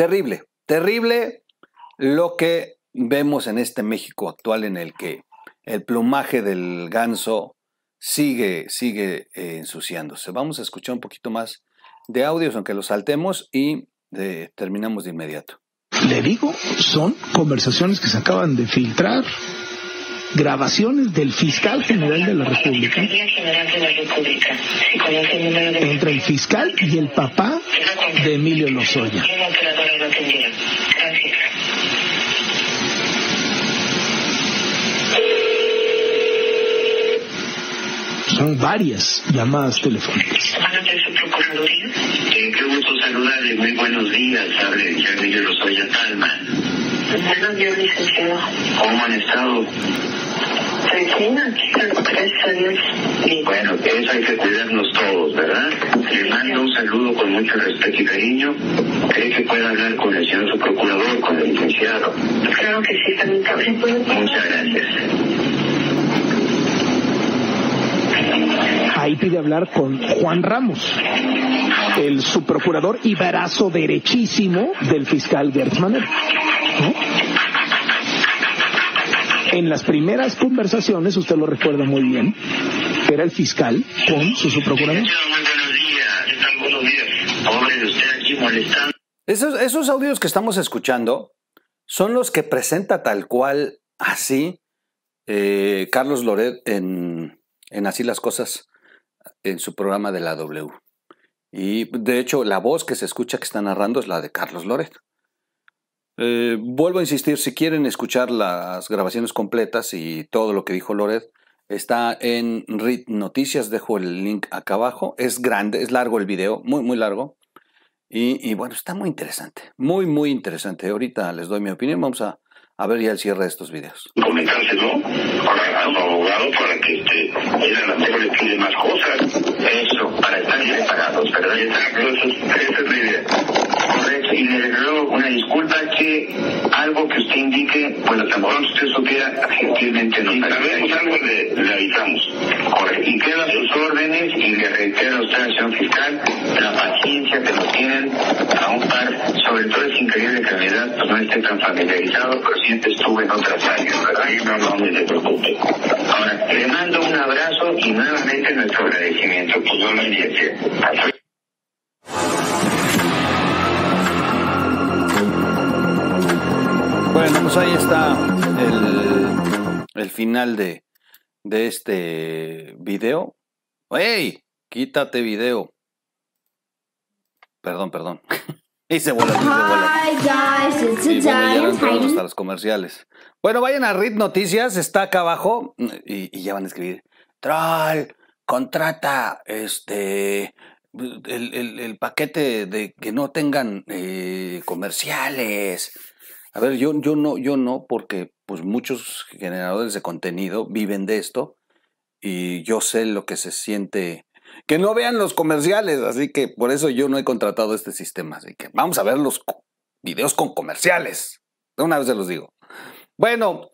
terrible, terrible lo que vemos en este México actual en el que el plumaje del ganso sigue, sigue eh, ensuciándose. Vamos a escuchar un poquito más de audios, aunque los saltemos, y terminamos de inmediato. Le digo, son conversaciones que se acaban de filtrar, grabaciones del fiscal general de la República, entre el fiscal y el papá de Emilio Lozoya. Son varias llamadas telefónicas. Eh, qué gusto saludarle, muy buenos días, hable Emilio Lozoya Talma. Buenos días, licenciado. ¿Cómo han estado? A Dios. Y bueno, eso hay que cuidarnos todos, ¿verdad? Le mando un saludo con mucho respeto y cariño. ¿Cree que pueda hablar con el señor su procurador, con el licenciado? Claro que sí, también Muchas gracias. Ahí pide hablar con Juan Ramos, el subprocurador y brazo derechísimo del fiscal Gertz En las primeras conversaciones, usted lo recuerda muy bien, era el fiscal con su aquí molestando. Esos, esos audios que estamos escuchando son los que presenta tal cual así eh, Carlos Loret en, en Así las Cosas en su programa de la W. Y de hecho, la voz que se escucha que está narrando es la de Carlos Loret. Eh, vuelvo a insistir, si quieren escuchar las grabaciones completas y todo lo que dijo Loret, está en RIT Noticias, dejo el link acá abajo. Es grande, es largo el video, muy, muy largo. Y, y bueno, está muy interesante, muy, muy interesante. Ahorita les doy mi opinión, vamos a, a ver ya el cierre de estos videos. Comentárselo a su abogado para que este, él a le pide más cosas. Eso, para estar preparados, ¿verdad? Exacto, esa es la idea. Correcto, y le ruego una disculpa que algo que usted indique, pues a lo mejor usted supiera, gentilmente no. Sabemos algo, le, le avisamos. Correcto, y quedan sus órdenes y le reitero a usted, señor fiscal, la paciencia que nos tienen increíble pues no esté tan familiarizado, pero sí estuve en otras áreas, Ahí no, no me preocupe. Ahora, le mando un abrazo y nuevamente nuestro agradecimiento. Pues no lo Bueno, pues ahí está el, el final de, de este video. ¡Ey! Quítate video. Perdón, perdón. Y se vuela, Hi guys, it's a y hasta los comerciales. Bueno, vayan a Read Noticias, está acá abajo y, ya van a escribir. Troll, contrata este el, paquete de que no tengan eh, comerciales. A ver, yo, yo no, yo no, porque pues muchos generadores de contenido viven de esto y yo sé lo que se siente que no vean los comerciales, así que por eso yo no he contratado este sistema, así que vamos a ver los videos con comerciales. De una vez se los digo. Bueno,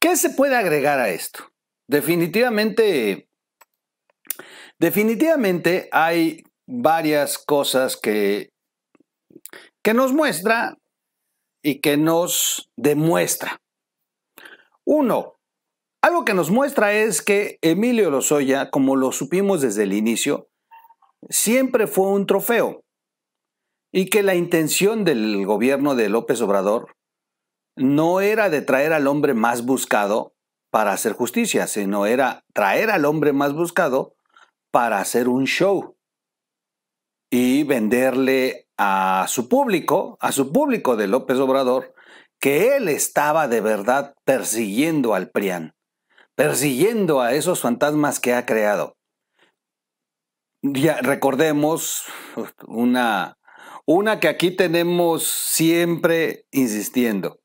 ¿qué se puede agregar a esto? Definitivamente, definitivamente hay varias cosas que, que nos muestra y que nos demuestra. Uno, algo que nos muestra es que Emilio Lozoya, como lo supimos desde el inicio, siempre fue un trofeo y que la intención del gobierno de López Obrador no era de traer al hombre más buscado para hacer justicia, sino era traer al hombre más buscado para hacer un show y venderle a su público, a su público de López Obrador, que él estaba de verdad persiguiendo al PRIAN persiguiendo a esos fantasmas que ha creado. Ya recordemos una, una que aquí tenemos siempre insistiendo.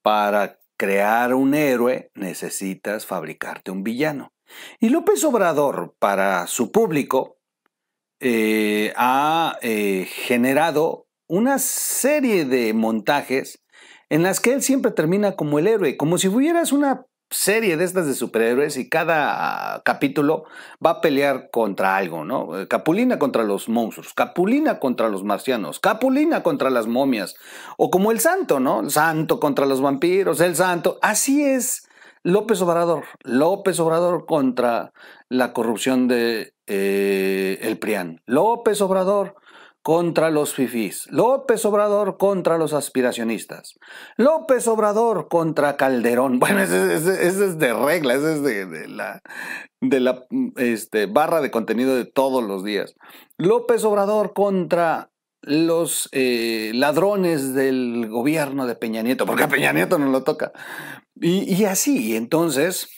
Para crear un héroe necesitas fabricarte un villano. Y López Obrador, para su público, eh, ha eh, generado una serie de montajes en las que él siempre termina como el héroe, como si hubieras una serie de estas de superhéroes y cada capítulo va a pelear contra algo, ¿no? Capulina contra los monstruos, Capulina contra los marcianos, Capulina contra las momias, o como el santo, ¿no? El santo contra los vampiros, el santo. Así es López Obrador. López Obrador contra la corrupción de eh, el PRIAN. López Obrador contra los fifís, López Obrador contra los aspiracionistas, López Obrador contra Calderón. Bueno, ese, es de regla, ese es de, la, de la este, barra de contenido de todos los días. López Obrador contra los eh, ladrones del gobierno de Peña Nieto, porque a Peña Nieto no lo toca. Y, y así, entonces,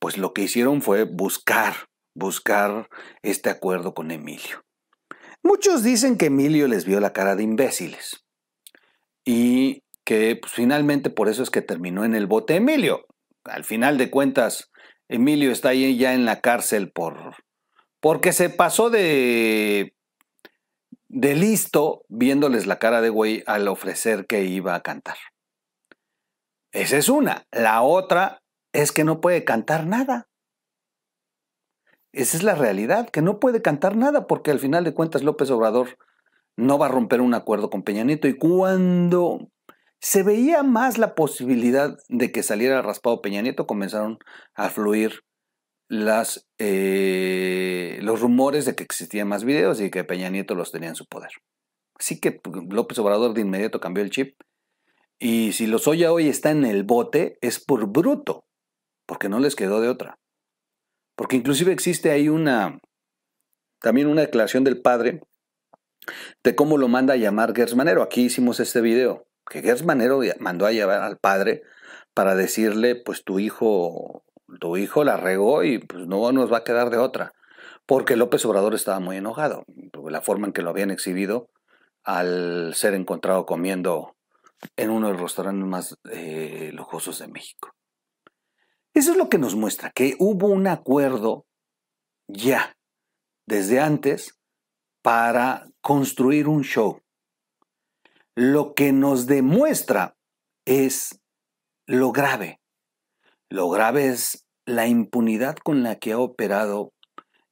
pues lo que hicieron fue buscar, buscar este acuerdo con Emilio. Muchos dicen que Emilio les vio la cara de imbéciles y que pues, finalmente por eso es que terminó en el bote Emilio. Al final de cuentas, Emilio está ahí ya en la cárcel por porque se pasó de de listo viéndoles la cara de güey al ofrecer que iba a cantar. Esa es una. La otra es que no puede cantar nada. Esa es la realidad, que no puede cantar nada porque al final de cuentas López Obrador no va a romper un acuerdo con Peña Nieto y cuando se veía más la posibilidad de que saliera raspado Peña Nieto, comenzaron a fluir eh, los rumores de que existían más videos y que Peña Nieto los tenía en su poder. Así que pues, López Obrador de inmediato cambió el chip y si los oye hoy está en el bote es por bruto, porque no les quedó de otra. Porque inclusive existe ahí una, también una declaración del padre de cómo lo manda a llamar Gers Manero. Aquí hicimos este video, que Gers Manero mandó a llamar al padre para decirle, pues tu hijo, tu hijo la regó y pues no nos va a quedar de otra. Porque López Obrador estaba muy enojado, la forma en que lo habían exhibido al ser encontrado comiendo en uno de los restaurantes más eh, lujosos de México. Eso es lo que nos muestra, que hubo un acuerdo ya, desde antes, para construir un show. Lo que nos demuestra es lo grave. Lo grave es la impunidad con la que ha operado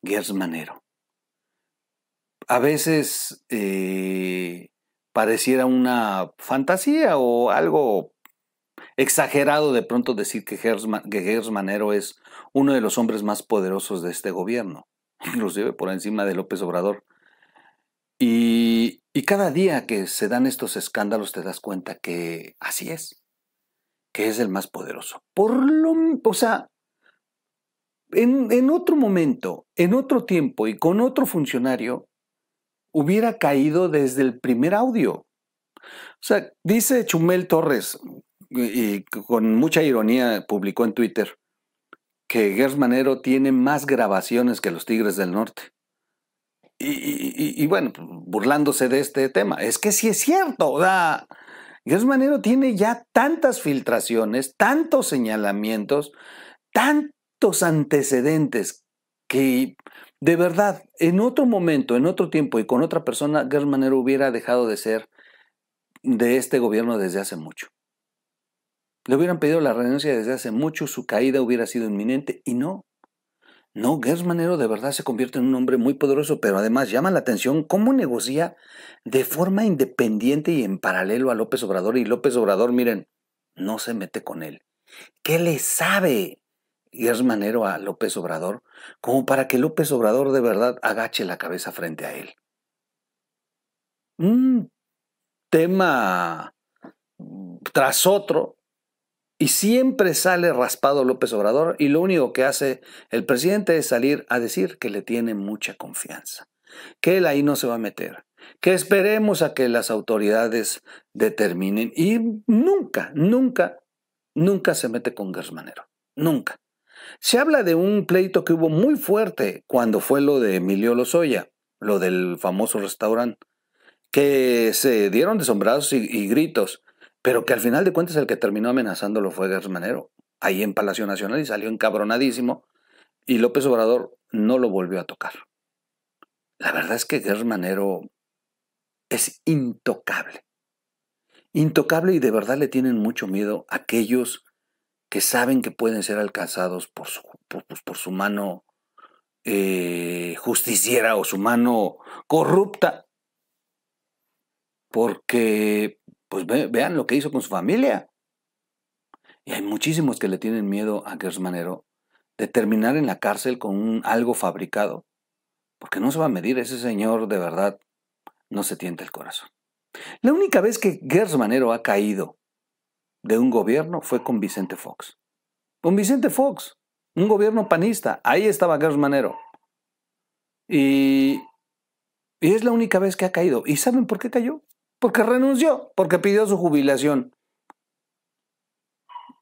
Gers Manero. A veces eh, pareciera una fantasía o algo exagerado de pronto decir que Gers, Manero es uno de los hombres más poderosos de este gobierno, inclusive por encima de López Obrador. Y, cada día que se dan estos escándalos te das cuenta que así es, que es el más poderoso. Por lo, o sea, en, en otro momento, en otro tiempo y con otro funcionario, hubiera caído desde el primer audio. O sea, dice Chumel Torres, y con mucha ironía publicó en Twitter que Gers Manero tiene más grabaciones que los Tigres del Norte. Y, bueno, burlándose de este tema. Es que sí es cierto. Sea, Gers Manero tiene ya tantas filtraciones, tantos señalamientos, tantos antecedentes que de verdad, en otro momento, en otro tiempo y con otra persona, Gers Manero hubiera dejado de ser de este gobierno desde hace mucho. Le hubieran pedido la renuncia desde hace mucho, su caída hubiera sido inminente y no. No, Gers Manero de verdad se convierte en un hombre muy poderoso, pero además llama la atención cómo negocia de forma independiente y en paralelo a López Obrador. Y López Obrador, miren, no se mete con él. ¿Qué le sabe Gers Manero a López Obrador como para que López Obrador de verdad agache la cabeza frente a él? Un tema tras otro y siempre sale raspado López Obrador y lo único que hace el presidente es salir a decir que le tiene mucha confianza, que él ahí no se va a meter, que esperemos a que las autoridades determinen y nunca, nunca, nunca se mete con Gersmanero, nunca. Se habla de un pleito que hubo muy fuerte cuando fue lo de Emilio Lozoya, lo del famoso restaurante, que se dieron de sombrados y gritos pero que al final de cuentas el que terminó amenazándolo fue Manero, ahí en Palacio Nacional y salió encabronadísimo y López Obrador no lo volvió a tocar. La verdad es que Manero es intocable. Intocable y de verdad le tienen mucho miedo aquellos que saben que pueden ser alcanzados por su, por, pues, su mano eh, justiciera o su mano corrupta. Porque, pues vean lo que hizo con su familia. Y hay muchísimos que le tienen miedo a Gersmanero de terminar en la cárcel con algo fabricado. Porque no se va a medir, ese señor de verdad no se tienta el corazón. La única vez que Gersmanero ha caído de un gobierno fue con Vicente Fox. Con Vicente Fox, un gobierno panista. Ahí estaba Gersmanero. Y es la única vez que ha caído. ¿Y saben por qué cayó? Porque renunció, porque pidió su jubilación.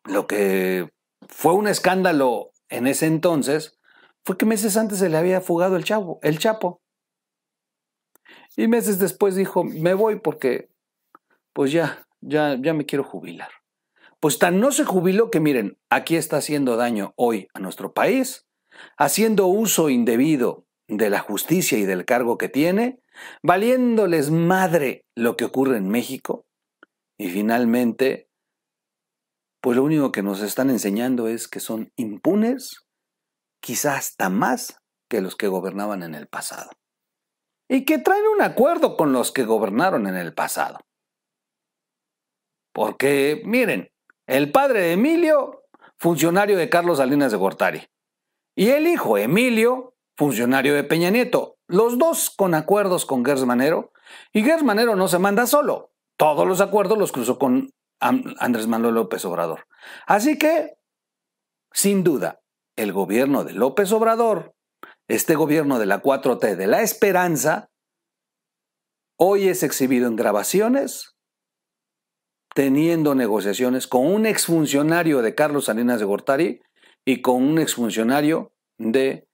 Lo que fue un escándalo en ese entonces fue que meses antes se le había fugado el chavo, el chapo. Y meses después dijo, me voy porque, pues ya, ya, ya me quiero jubilar. Pues tan no se jubiló que miren, aquí está haciendo daño hoy a nuestro país, haciendo uso indebido de la justicia y del cargo que tiene, valiéndoles madre lo que ocurre en México. Y finalmente, pues lo único que nos están enseñando es que son impunes, quizás hasta más que los que gobernaban en el pasado. Y que traen un acuerdo con los que gobernaron en el pasado. Porque, miren, el padre de Emilio, funcionario de Carlos Salinas de Gortari. Y el hijo, Emilio, funcionario de Peña Nieto. Los dos con acuerdos con Gers Manero. Y Gers Manero no se manda solo. Todos los acuerdos los cruzó con Andrés Manuel López Obrador. Así que, sin duda, el gobierno de López Obrador, este gobierno de la 4T de la esperanza, hoy es exhibido en grabaciones teniendo negociaciones con un exfuncionario de Carlos Salinas de Gortari y con un exfuncionario de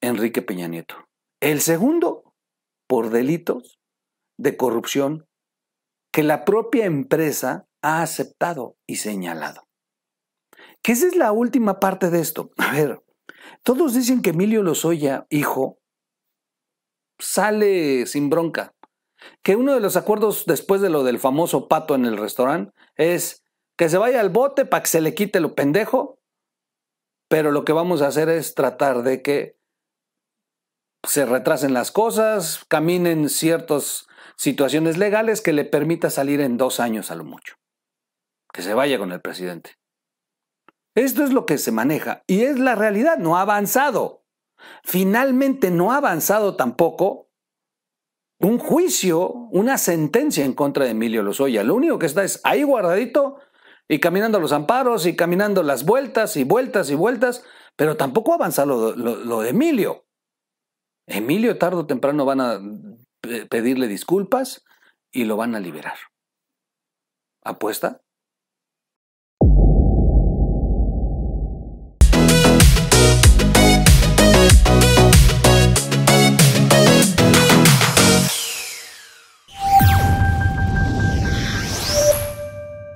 Enrique Peña Nieto. El segundo, por delitos de corrupción que la propia empresa ha aceptado y señalado. ¿Qué esa es la última parte de esto. A ver, todos dicen que Emilio Lozoya, hijo, sale sin bronca que uno de los acuerdos después de lo del famoso pato en el restaurante es que se vaya al bote para que se le quite lo pendejo, pero lo que vamos a hacer es tratar de que se retrasen las cosas, caminen ciertas situaciones legales que le permita salir en dos años a lo mucho. Que se vaya con el presidente. Esto es lo que se maneja y es la realidad, no ha avanzado. Finalmente no ha avanzado tampoco un juicio, una sentencia en contra de Emilio Lozoya. Lo único que está es ahí guardadito y caminando los amparos y caminando las vueltas y vueltas y vueltas, pero tampoco avanza lo, lo de Emilio. Emilio tarde o temprano van a pedirle disculpas y lo van a liberar. ¿Apuesta?